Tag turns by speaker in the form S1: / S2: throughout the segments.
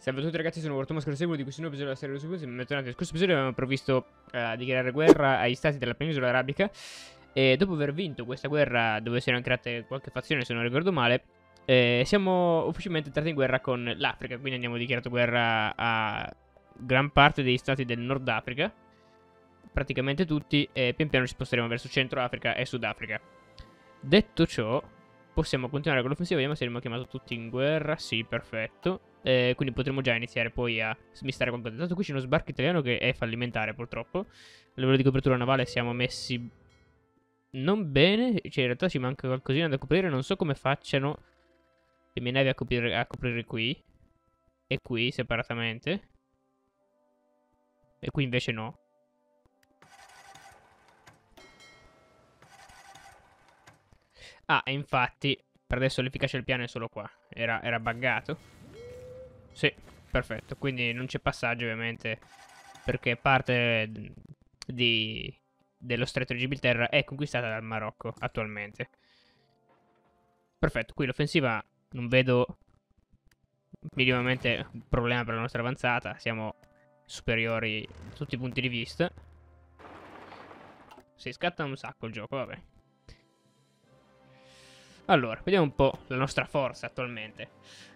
S1: Salve a tutti ragazzi, sono Warto Mascara seguito di questo nuovo episodio della serie Super Bentornati. Nel scorso episodio avevamo provvisto a dichiarare guerra agli stati della penisola arabica e dopo aver vinto questa guerra dove si erano create qualche fazione se non ricordo male eh, siamo ufficialmente entrati in guerra con l'Africa, quindi abbiamo dichiarato guerra a gran parte degli stati del Nord Africa, praticamente tutti, e pian piano ci sposteremo verso Centro Africa e Sudafrica. Detto ciò, possiamo continuare con l'offensiva, vediamo se abbiamo chiamato tutti in guerra, sì, perfetto. Eh, quindi potremo già iniziare poi a smistare qualcosa. Tanto qui c'è uno sbarco italiano che è fallimentare purtroppo. A livello di copertura navale siamo messi non bene, cioè in realtà ci manca qualcosina da coprire, non so come facciano le mie navi a coprire, a coprire qui e qui separatamente. E qui invece no. Ah, e infatti, per adesso l'efficacia del piano è solo qua. Era, era buggato. Sì, perfetto. Quindi non c'è passaggio, ovviamente, perché parte di, dello stretto di Gibilterra è conquistata dal Marocco, attualmente. Perfetto, qui l'offensiva non vedo minimamente un problema per la nostra avanzata. Siamo superiori da tutti i punti di vista. Si scatta un sacco il gioco, vabbè. Allora, vediamo un po' la nostra forza attualmente.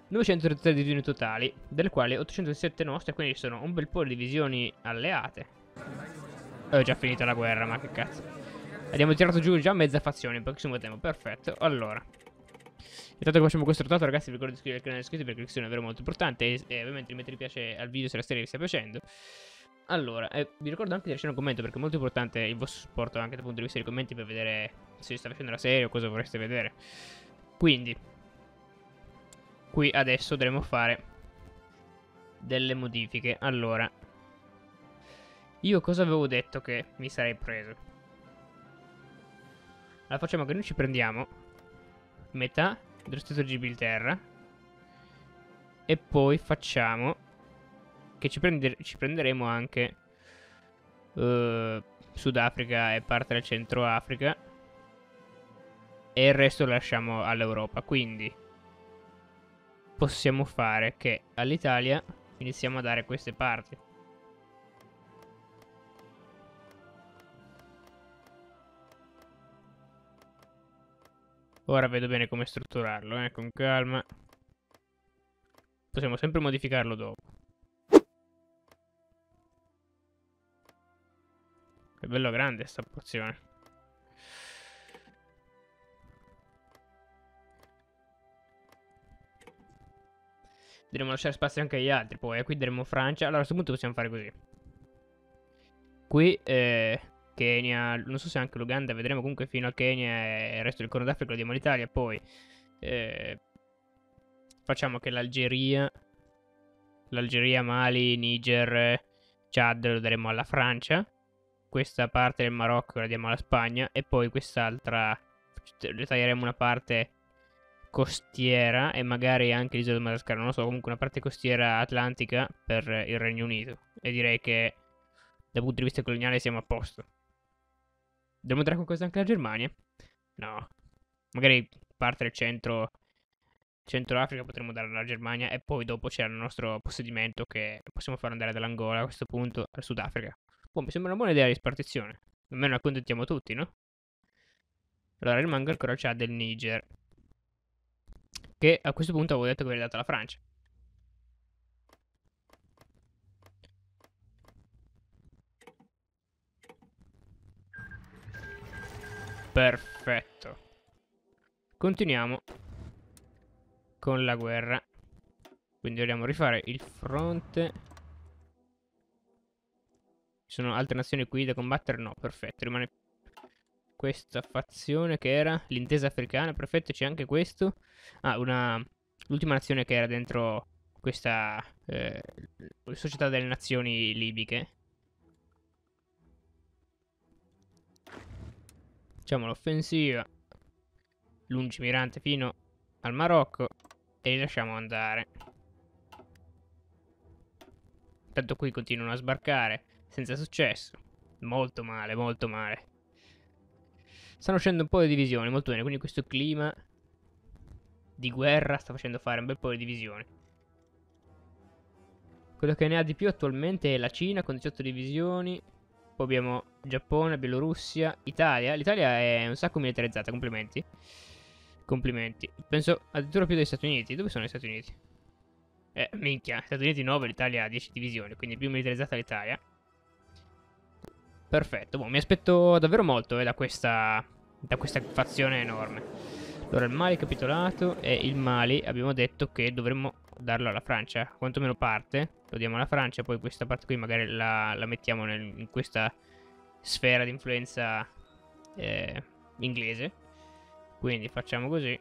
S1: 933 divisioni totali, delle quali 807 nostre, quindi ci sono un bel po' di divisioni alleate. E ho già finito la guerra, ma che cazzo. Abbiamo tirato giù già mezza fazione in pochissimo tempo, perfetto. Allora. Intanto che facciamo questo trattato, ragazzi, vi ricordo di iscrivervi al canale iscritti perché la è davvero molto importante. E, e ovviamente mettere mi piace al video se la serie vi sta piacendo. Allora, eh, vi ricordo anche di lasciare un commento perché è molto importante il vostro supporto anche dal punto di vista dei commenti per vedere se sta facendo la serie o cosa vorreste vedere. Quindi, qui adesso dovremo fare delle modifiche. Allora, io cosa avevo detto che mi sarei preso? Allora facciamo che noi ci prendiamo metà dello stesso Gibilterra e poi facciamo che ci, prender ci prenderemo anche uh, Sudafrica e parte del Centro Africa e il resto lo lasciamo all'Europa. Quindi possiamo fare che all'Italia iniziamo a dare queste parti. Ora vedo bene come strutturarlo, eh, con calma. Possiamo sempre modificarlo dopo. È bello grande sta porzione. Dovremmo lasciare spazio anche agli altri poi. Eh. Qui daremo Francia. Allora a questo punto possiamo fare così. Qui eh, Kenya, non so se anche l'Uganda, vedremo comunque fino a Kenya e il resto del Corno d'Africa lo diamo all'Italia. Poi eh, facciamo che l'Algeria, l'Algeria, Mali, Niger, Chad lo daremo alla Francia questa parte del Marocco la diamo alla Spagna e poi quest'altra taglieremo una parte costiera e magari anche l'isola di Madagascar, non lo so, comunque una parte costiera atlantica per il Regno Unito e direi che dal punto di vista coloniale siamo a posto. Dobbiamo dare qualcosa anche alla Germania? No. Magari parte del centro Centro Africa potremmo dare alla Germania e poi dopo c'è il nostro possedimento che possiamo far andare dall'Angola a questo punto al Sudafrica. Boh, mi sembra una buona idea di spartizione. Almeno accontentiamo tutti, no? Allora rimanga ancora il Chad del Niger. Che a questo punto avevo detto che avrei dato alla Francia. Perfetto. Continuiamo con la guerra. Quindi dobbiamo rifare il fronte ci sono altre nazioni qui da combattere? No, perfetto. Rimane questa fazione che era l'intesa africana. Perfetto, c'è anche questo. Ah, una... L'ultima nazione che era dentro questa eh, società delle nazioni libiche. Facciamo l'offensiva. Lungimirante fino al Marocco. E li lasciamo andare. Tanto qui continuano a sbarcare. Senza successo. Molto male, molto male. Stanno uscendo un po' di divisioni, molto bene. Quindi questo clima di guerra sta facendo fare un bel po' di divisioni. Quello che ne ha di più attualmente è la Cina con 18 divisioni. Poi abbiamo Giappone, Bielorussia, Italia. L'Italia è un sacco militarizzata, complimenti. Complimenti. Penso addirittura più degli Stati Uniti. Dove sono gli Stati Uniti? Eh, minchia, Stati Uniti 9, l'Italia ha 10 divisioni, quindi più militarizzata l'Italia. Perfetto, boh, mi aspetto davvero molto eh, da, questa, da questa fazione enorme. Allora, il Mali capitolato e il Mali abbiamo detto che dovremmo darlo alla Francia, quantomeno parte, lo diamo alla Francia, poi questa parte qui magari la, la mettiamo nel, in questa sfera di influenza eh, inglese. Quindi facciamo così.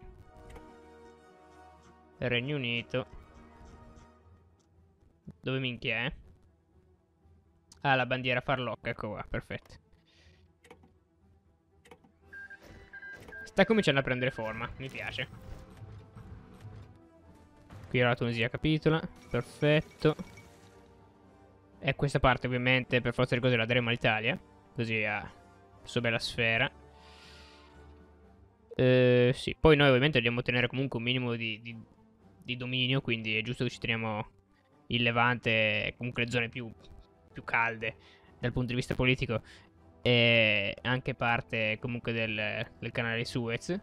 S1: Regno Unito. Dove minchia è? Ah, la bandiera farlocca, ecco qua, perfetto. Sta cominciando a prendere forma, mi piace. Qui la Tunisia capitola, perfetto. E questa parte ovviamente per forza di cose la daremo all'Italia, così ha sua bella sfera. Eh, sì, poi noi ovviamente dobbiamo ottenere comunque un minimo di, di, di dominio, quindi è giusto che ci teniamo il Levante comunque le zone più, più calde dal punto di vista politico e anche parte comunque del, del canale Suez.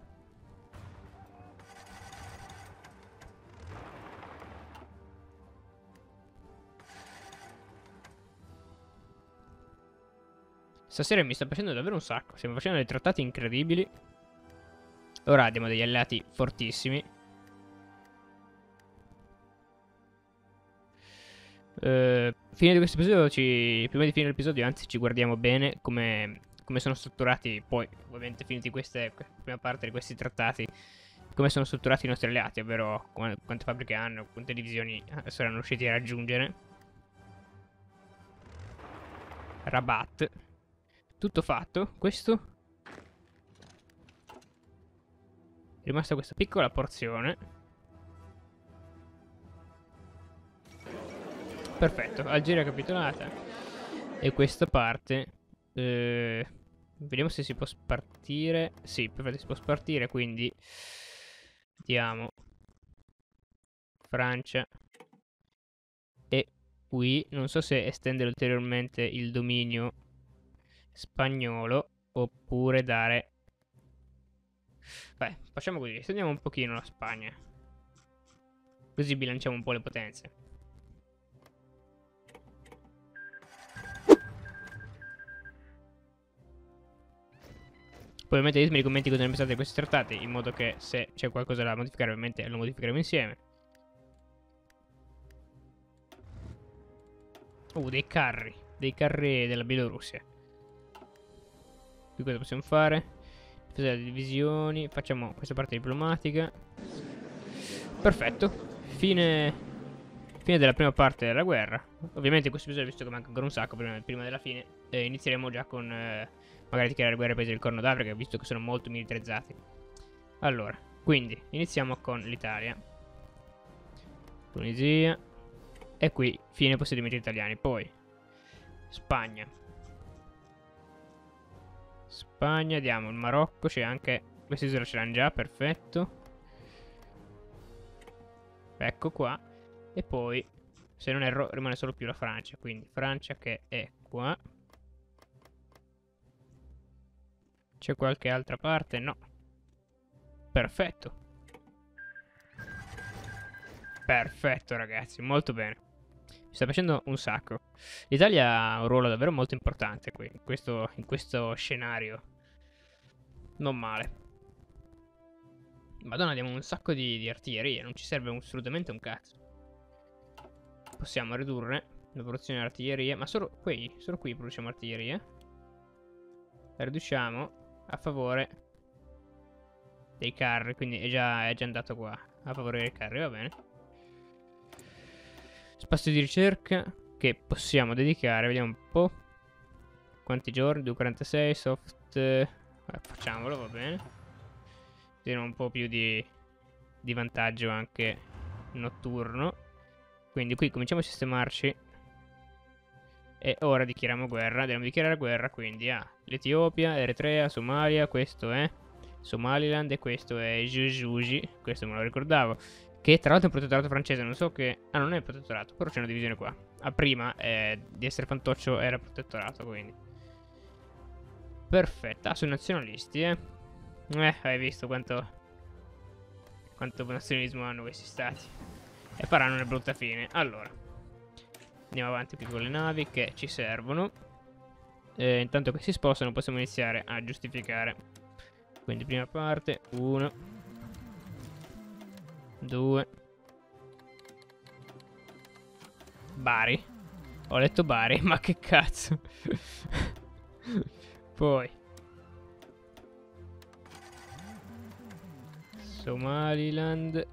S1: Stasera mi sta piacendo davvero un sacco. Stiamo facendo dei trattati incredibili. Ora abbiamo degli alleati fortissimi. Uh, fine di questo episodio, ci, prima di finire l'episodio, anzi, ci guardiamo bene come, come sono strutturati. Poi, ovviamente, finiti queste, prima parte di questi trattati, come sono strutturati i nostri alleati, ovvero quante fabbriche hanno, quante divisioni saranno riusciti a raggiungere. Rabat. Tutto fatto. Questo. È rimasta questa piccola porzione. Perfetto, Algeria capitolata. E questa parte... Eh, vediamo se si può spartire. Sì, perfetto, si può spartire, quindi... Diamo... Francia. E qui, non so se estendere ulteriormente il dominio spagnolo oppure dare... Beh, facciamo così, estendiamo un pochino la Spagna. Così bilanciamo un po' le potenze. Ovviamente ditemi nei commenti cosa ne pensate di questi trattati, in modo che se c'è qualcosa da modificare ovviamente lo modificheremo insieme. Uh, dei carri, dei carri della Bielorussia. Qui cosa possiamo fare? Difesa delle divisioni, facciamo questa parte diplomatica. Perfetto, fine, fine della prima parte della guerra. Ovviamente in questo episodio, visto che manca ancora un sacco prima, prima della fine, eh, inizieremo già con... Eh, magari dichiarare guerra ai paesi del Corno d'Africa, visto che sono molto militarizzati. Allora, quindi, iniziamo con l'Italia. Tunisia. E qui, fine possedimenti italiani. Poi, Spagna. Spagna, diamo il Marocco, c'è anche... Questa isola ce l'hanno già, perfetto. Ecco qua. E poi, se non erro, rimane solo più la Francia. Quindi Francia che è qua. C'è qualche altra parte? No. Perfetto. Perfetto ragazzi, molto bene. Mi sta facendo un sacco. L'Italia ha un ruolo davvero molto importante qui, in questo, in questo scenario. Non male. Madonna, abbiamo un sacco di, di artiglieria, non ci serve assolutamente un cazzo. Possiamo ridurre la produzione di artiglieria, ma solo qui, solo qui produciamo artiglieria. La riduciamo a favore dei carri, quindi è già, è già andato qua a favore dei carri, va bene. Spazio di ricerca che possiamo dedicare, vediamo un po'. Quanti giorni? 246, soft... Eh, facciamolo, va bene. Tiene un po' più di, di vantaggio anche notturno. Quindi qui cominciamo a sistemarci e ora dichiariamo guerra. Dobbiamo dichiarare guerra quindi a l'Etiopia, Eritrea, Somalia. Questo è Somaliland e questo è Jujuji. Questo me lo ricordavo. Che tra l'altro è un protettorato francese. Non so che... Ah, non è un protettorato, però c'è una divisione qua. a prima eh, di essere fantoccio era protettorato, quindi. Perfetto. Ah, sono nazionalisti, eh. Eh, hai visto quanto... Quanto nazionalismo hanno questi stati. E faranno una brutta fine. Allora. Andiamo avanti qui con le navi che ci servono. E intanto che si spostano possiamo iniziare a giustificare. Quindi prima parte. Uno. Due. Bari. Ho letto Bari, ma che cazzo. Poi. Somaliland.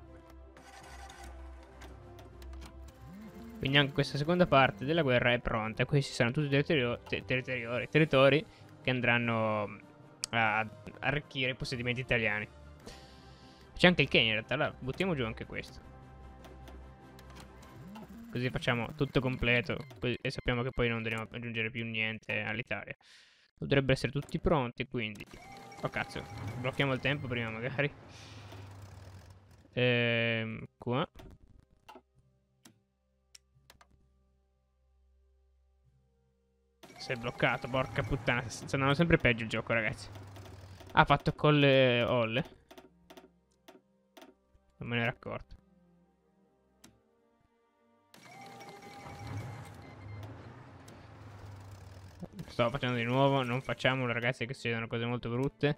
S1: Quindi anche questa seconda parte della guerra è pronta. Questi saranno tutti territori, territori, territori che andranno a arricchire i possedimenti italiani. C'è anche il Kenya in realtà, allora buttiamo giù anche questo. Così facciamo tutto completo e sappiamo che poi non dobbiamo aggiungere più niente all'Italia. Dovrebbero essere tutti pronti, quindi... Oh cazzo, blocchiamo il tempo prima magari. Ehm, qua. Si è bloccato, porca puttana. Sta andando sempre peggio il gioco, ragazzi. Ha fatto colle olle. Non me ne ero accorto. Stavo facendo di nuovo, non facciamolo ragazzi che succedono cose molto brutte.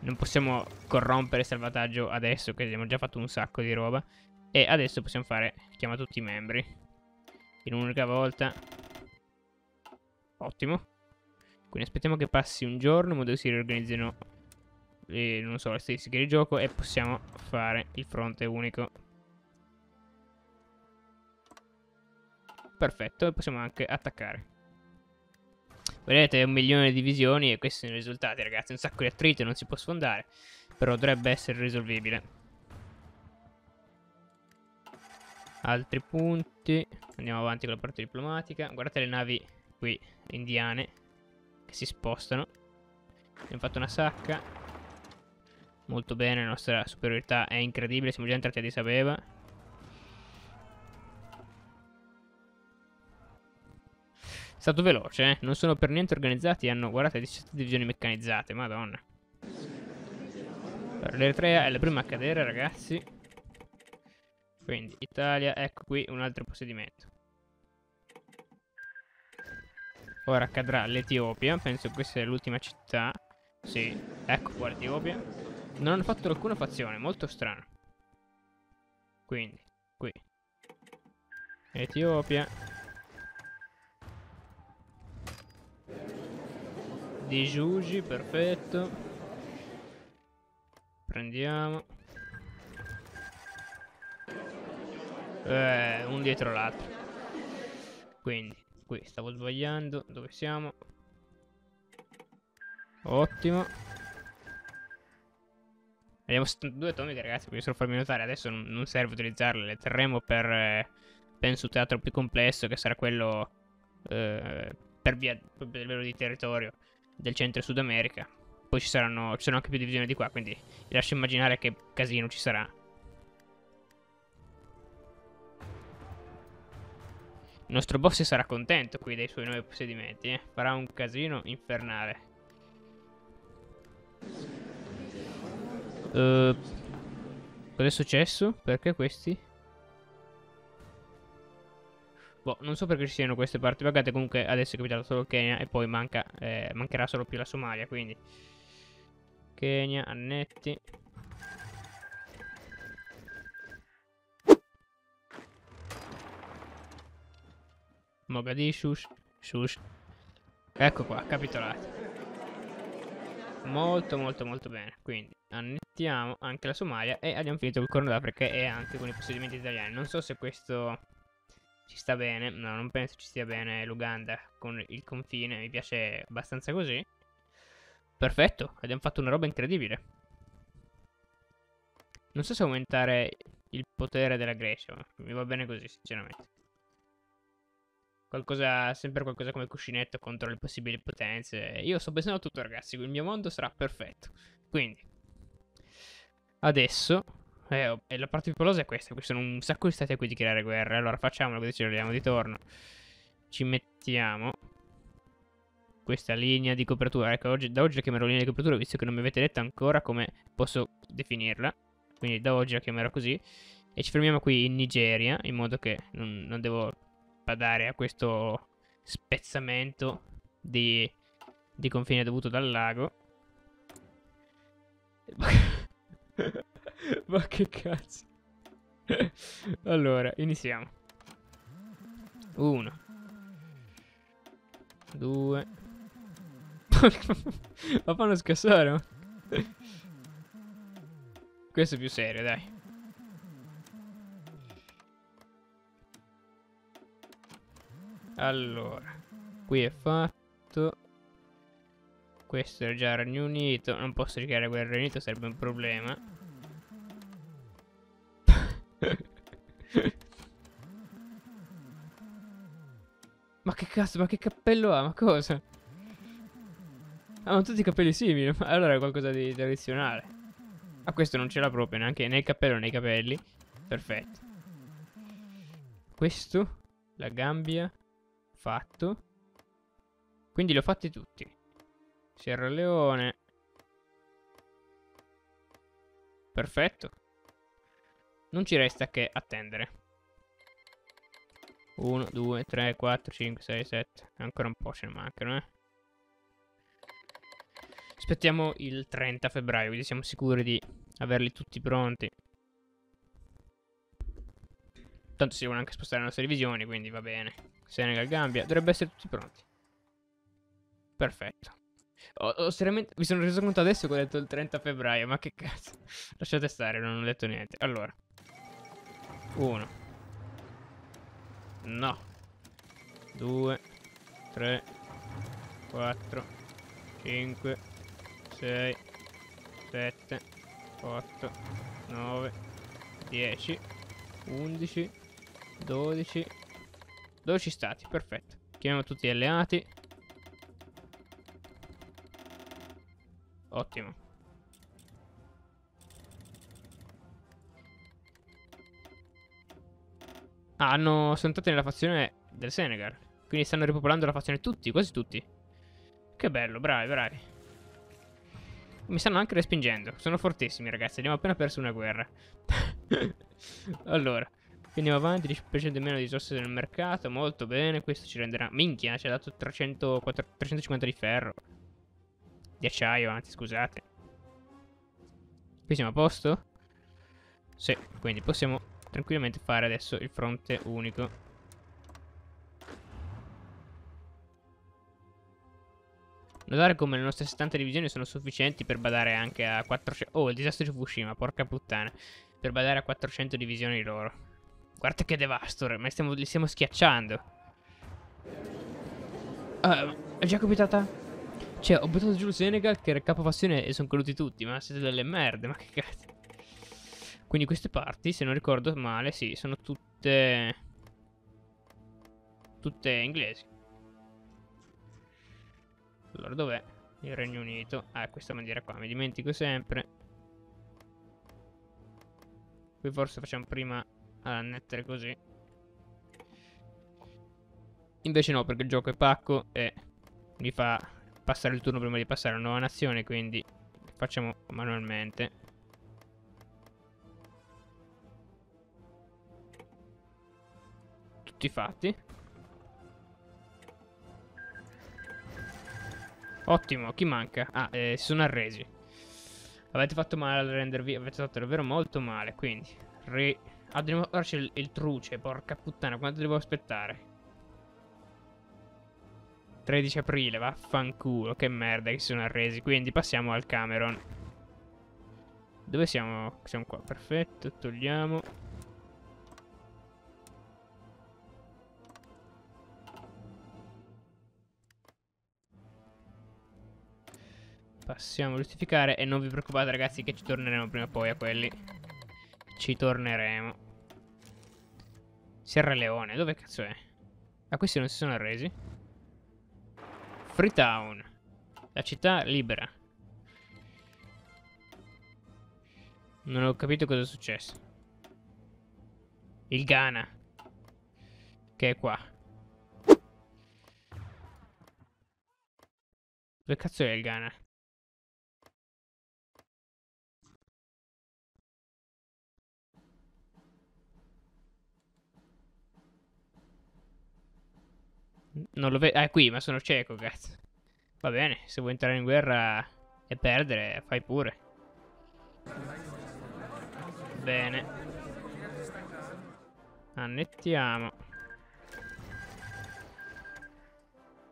S1: Non possiamo corrompere il salvataggio adesso che abbiamo già fatto un sacco di roba. E adesso possiamo fare, chiama tutti i membri. In un'unica volta. Ottimo. Quindi aspettiamo che passi un giorno in modo che si riorganizzino, le, non so, le statistiche di gioco e possiamo fare il fronte unico. Perfetto, e possiamo anche attaccare. Vedete, un milione di visioni e questi sono i risultati, ragazzi. Un sacco di attriti, non si può sfondare. Però dovrebbe essere risolvibile. Altri punti. Andiamo avanti con la parte diplomatica. Guardate le navi qui indiane che si spostano. Abbiamo fatto una sacca. Molto bene, la nostra superiorità è incredibile. Siamo già entrati a Addis Abeba. stato veloce, eh? Non sono per niente organizzati, hanno, guardate, 17 divisioni meccanizzate, madonna. L'Eritrea è la prima a cadere, ragazzi. Quindi, Italia, ecco qui un altro possedimento. Ora cadrà l'Etiopia, penso questa sia l'ultima città. Sì, ecco qua l'Etiopia. Non hanno fatto alcuna fazione, molto strano. Quindi, qui. Etiopia. di Giugi, perfetto. Prendiamo. Eh, un dietro l'altro. Quindi, qui stavo sbagliando. Dove siamo? Ottimo. Abbiamo 72 atomiche, ragazzi, quindi solo farmi notare. Adesso non, non serve utilizzarle. Le terremo per, eh, penso, un teatro più complesso, che sarà quello eh, per via del livello di territorio del centro e Sud America. Poi ci saranno, ci saranno anche più divisioni di qua, quindi lascio immaginare che casino ci sarà. Il nostro boss sarà contento qui dei suoi nuovi possedimenti, eh. Farà un casino infernale. Uh, cosa è successo? Perché questi? Boh, non so perché ci siano queste parti vagate, comunque adesso è capitato solo il Kenya e poi manca, eh, mancherà solo più la Somalia, quindi... Kenya, annetti... Mogadishu, shush. Ecco qua, capitolati. Molto molto molto bene. Quindi annettiamo anche la Somalia e abbiamo finito il Corno d'Africa e anche con i possedimenti italiani. Non so se questo ci sta bene. No, non penso ci stia bene l'Uganda con il confine. Mi piace abbastanza così. Perfetto, abbiamo fatto una roba incredibile. Non so se aumentare il potere della Grecia. Mi va bene così, sinceramente. Qualcosa, sempre qualcosa come cuscinetto contro le possibili potenze. Io sto pensando a tutto, ragazzi. Il mio mondo sarà perfetto. Quindi, adesso Eh, oh, la parte pipolosa è questa. Qui sono un sacco di stati a cui dichiarare guerra. Allora facciamolo così lo vediamo di torno. Ci mettiamo questa linea di copertura. Ecco, oggi, da oggi la chiamerò linea di copertura, visto che non mi avete detto ancora come posso definirla. Quindi da oggi la chiamerò così. E ci fermiamo qui in Nigeria, in modo che non, non devo badare a questo spezzamento di, di confine dovuto dal lago. Ma che cazzo. allora, iniziamo. Uno. Due. Ma fanno scassare. Questo è più serio, dai. Allora, qui è fatto. Questo è già Regno Unito. Non posso richiamare quel Regno Unito, sarebbe un problema. ma che cazzo, ma che cappello ha? Ma cosa? Ah, Hanno tutti i capelli simili. Allora è qualcosa di tradizionale. Ah, questo non ce l'ha proprio neanche né il cappello né i capelli. Perfetto. Questo, la gambia, fatto. Quindi li ho fatti tutti. Sierra Leone. Perfetto. Non ci resta che attendere. 1, 2, 3, 4, 5, 6, 7. Ancora un po' ce ne mancano, eh. Aspettiamo il 30 febbraio, quindi siamo sicuri di averli tutti pronti. Tanto si devono anche spostare le nostre divisioni, quindi va bene. Senegal, Gambia, dovrebbe essere tutti pronti. Perfetto. Ho, ho. Mi sono reso conto adesso che ho detto il 30 febbraio, ma che cazzo. Lasciate stare, non ho detto niente. Allora. Uno. No. Due. Tre. Quattro. Cinque. Sei. Sette. Otto. Nove. Dieci. Undici. 12 12 stati, perfetto. Chiamiamo tutti gli alleati. Ottimo. Ah, hanno, sono entrati nella fazione del Senegal. Quindi stanno ripopolando la fazione tutti, quasi tutti. Che bello, bravi, bravi. Mi stanno anche respingendo. Sono fortissimi ragazzi, abbiamo appena perso una guerra. Allora Andiamo avanti, 10% di meno di risorse nel mercato, molto bene, questo ci renderà... Minchia, ci ha dato 300, 4, 350 di ferro. Di acciaio, anzi, scusate. Qui siamo a posto? Sì, quindi possiamo tranquillamente fare adesso il fronte unico. Notare come le nostre 70 divisioni sono sufficienti per badare anche a 400... Oh, il disastro di Fukushima, porca puttana. Per badare a 400 divisioni loro. Guarda che devastor, ma stiamo, li stiamo schiacciando. Uh, è già capitata? Cioè, ho buttato giù il Senegal che era capofazione e sono caduti tutti, ma siete delle merde, ma che cazzo. Quindi queste parti, se non ricordo male, sì, sono tutte... Tutte inglesi. Allora, dov'è? Il Regno Unito. Ah, questa bandiera qua, mi dimentico sempre. Qui forse facciamo prima ad annettere così. Invece no, perché il gioco è pacco e mi fa passare il turno prima di passare a una nuova nazione, quindi facciamo manualmente. Tutti fatti. Ottimo, chi manca? Ah, eh, si sono arresi. Avete fatto male a rendervi, avete fatto davvero molto male, quindi... Re Ah, ora c'è il, il truce, porca puttana, quanto devo aspettare? 13 aprile, vaffanculo, che merda che si sono arresi. Quindi passiamo al Cameron. Dove siamo? Siamo qua, perfetto, togliamo. Passiamo a giustificare e non vi preoccupate ragazzi che ci torneremo prima o poi a quelli. Ci torneremo. Sierra Leone, dove cazzo è? Ah, questi non si sono arresi? Freetown. La città libera. Non ho capito cosa è successo. Il Ghana. Che è qua. Dove cazzo è il Ghana? Non lo vedo. Ah, è qui, ma sono cieco, cazzo. Va bene, se vuoi entrare in guerra e perdere, fai pure. Bene. Annettiamo.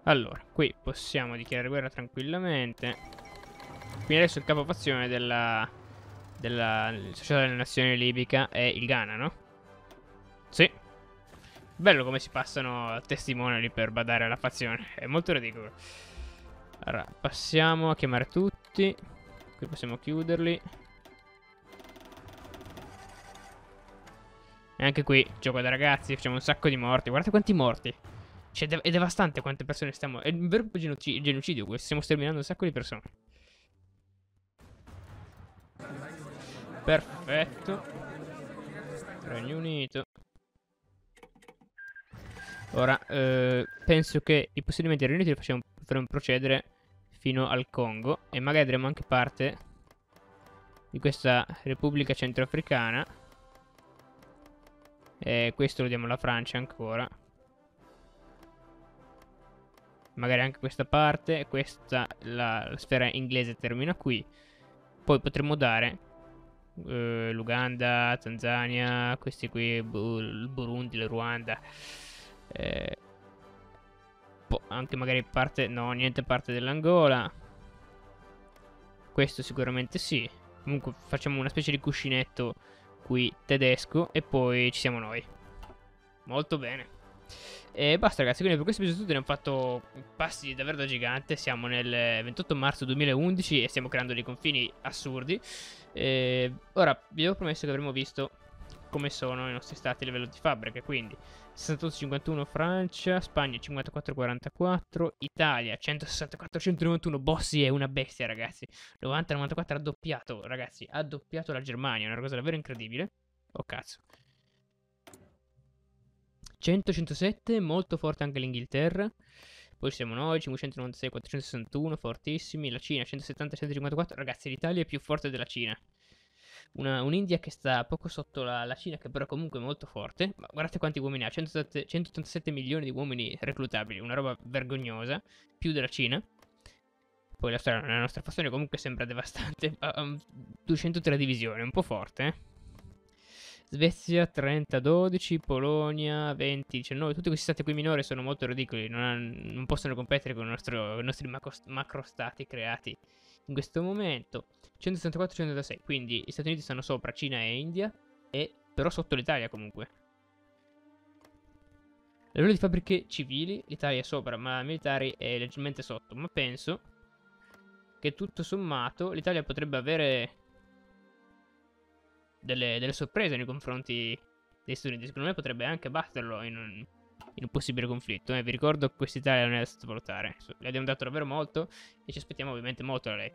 S1: Allora, qui possiamo dichiarare guerra tranquillamente. Quindi adesso il capo fazione della, della Società delle Nazioni Libica è il Ghana, no? Sì. Bello come si passano testimoniali per badare alla fazione. È molto ridicolo. Allora, passiamo a chiamare tutti. Qui possiamo chiuderli. E anche qui, gioco da ragazzi, facciamo un sacco di morti. Guardate quanti morti. Cioè, è devastante quante persone stiamo... È un vero genocidio questo. Stiamo sterminando un sacco di persone. Perfetto. Regno Unito. Ora, eh, penso che i possedimenti riuniti li facciamo, faremo procedere fino al Congo e magari avremo anche parte di questa Repubblica Centroafricana. E questo lo diamo alla Francia ancora. Magari anche questa parte, questa, la, la sfera inglese termina qui. Poi potremmo dare eh, l'Uganda, Tanzania, questi qui, il Burundi, il Ruanda. Eh, anche magari parte... No, niente parte dell'Angola. Questo sicuramente sì. Comunque facciamo una specie di cuscinetto qui tedesco e poi ci siamo noi. Molto bene. E basta ragazzi, quindi per questo episodio abbiamo fatto passi davvero da gigante, siamo nel 28 marzo 2011 e stiamo creando dei confini assurdi. E ora vi avevo promesso che avremmo visto come sono i nostri stati a livello di fabbriche, quindi 68-51 Francia, Spagna 54-44, Italia 164-191, Bossi è una bestia ragazzi, 90-94 ha doppiato ragazzi, ha doppiato la Germania, una cosa davvero incredibile, oh cazzo. 100-107, molto forte anche l'Inghilterra, poi siamo noi, 596-461, fortissimi, la Cina 170-154, ragazzi l'Italia è più forte della Cina un'India che sta poco sotto la, la, Cina, che però comunque è molto forte. Ma guardate quanti uomini ha: 187, 187 milioni di uomini reclutabili, una roba vergognosa, più della Cina. Poi la, storia, la nostra fazione comunque sembra devastante. Um, 203 divisioni, un po' forte, eh. Svezia 30-12, Polonia 20-19, tutti questi stati qui minori sono molto ridicoli, non, non possono competere con i nostri macro, macro stati creati in questo momento 164-136, quindi gli Stati Uniti stanno sopra Cina e India, e però sotto l'Italia comunque. A livello di fabbriche civili l'Italia è sopra, ma militari è leggermente sotto, ma penso che tutto sommato l'Italia potrebbe avere delle, delle, sorprese nei confronti degli Stati Uniti. Secondo me potrebbe anche batterlo in un, in un possibile conflitto. Eh. Vi ricordo che quest'Italia non è da sottovalutare. Le abbiamo dato davvero molto e ci aspettiamo ovviamente molto da lei.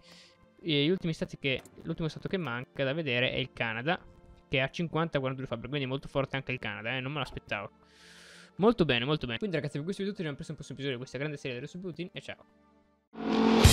S1: E che, l'ultimo stato che manca da vedere è il Canada, che ha 50-42 fabbriche, quindi è molto forte anche il Canada, eh, non me l'aspettavo. Molto bene, molto bene. Quindi ragazzi, per questo video ci vediamo presto un prossimo episodio di questa grande serie dello Putin e ciao.